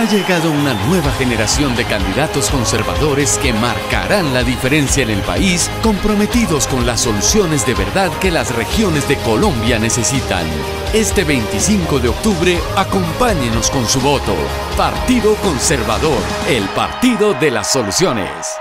Ha llegado una nueva generación de candidatos conservadores que marcarán la diferencia en el país, comprometidos con las soluciones de verdad que las regiones de Colombia necesitan. Este 25 de octubre, acompáñenos con su voto. Partido Conservador, el partido de las soluciones.